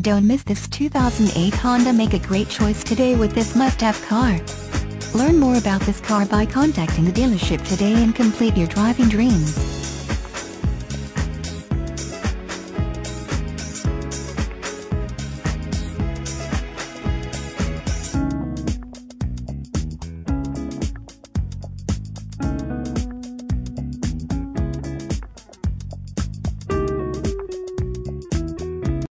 Don't miss this 2008 Honda make a great choice today with this must-have car. Learn more about this car by contacting the dealership today and complete your driving dreams.